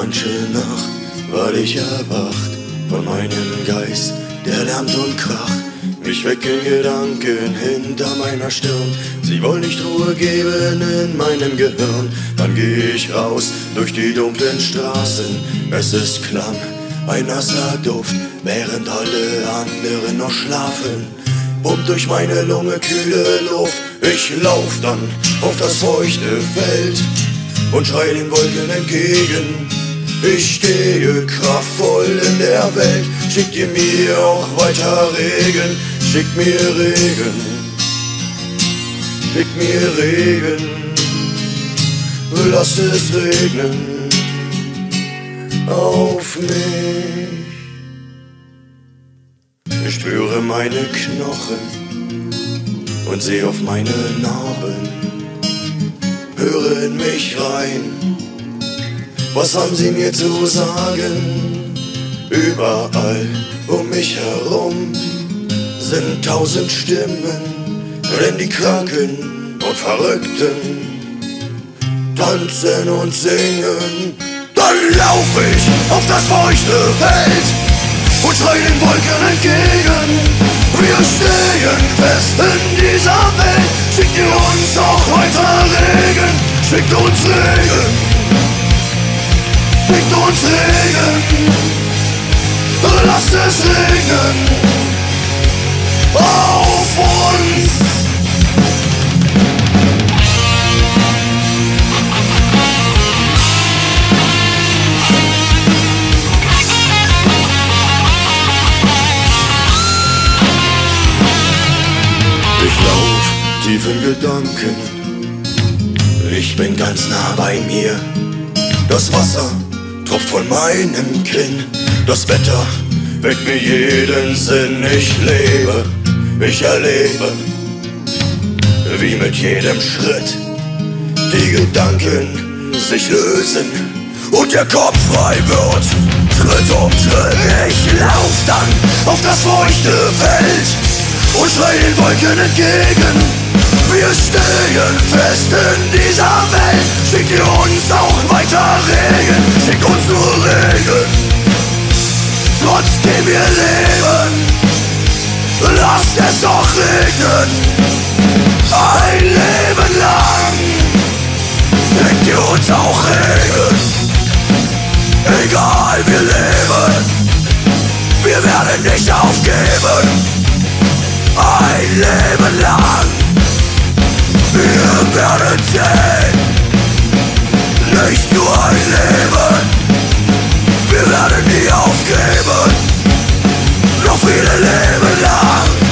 Manche Nacht war ich erwacht von meinem Geist, der lärmt und kracht. Mich wecken Gedanken hinter meiner Stirn. Sie wollen nicht Ruhe geben in meinem Gehirn. Dann geh ich raus durch die dunklen Straßen. Es ist klamm, ein nasser Duft, während alle anderen noch schlafen. Pumpt durch meine Lunge kühle Luft. Ich lauf dann auf das feuchte Feld und schrei den Wolken entgegen. Ich stehe kraftvoll in der Welt, schickt ihr mir auch weiter Regen, schickt mir Regen, schickt mir Regen, lass es regnen auf mich. Ich spüre meine Knochen und sehe auf meine Narben, höre in mich rein was haben sie mir zu sagen? Überall um mich herum sind tausend Stimmen, denn die Kranken und Verrückten tanzen und singen. Dann lauf ich auf das feuchte Feld und schrei den Wolken entgegen. Wir stehen fest in dieser Welt, schickt ihr uns auch weiter lauf tief in Gedanken, ich bin ganz nah bei mir. Das Wasser tropft von meinem Kinn. Das Wetter weckt mir jeden Sinn. Ich lebe, ich erlebe, wie mit jedem Schritt die Gedanken sich lösen und der Kopf frei wird. Schritt um Schritt, ich lauf dann auf das feuchte Feld und schrei den Wolken entgegen. Wir stehen fest in dieser Welt. Schickt ihr uns auch weiter Regen, schickt uns nur Regen. Trotzdem wir leben, lasst es doch regnen. Ein Leben lang schenkt ihr uns auch Regen. Egal, wir leben, wir werden nicht aufgeben. Ein Leben sehen, nicht nur ein Leben. Wir werden nie aufgeben, noch viele Leben lang,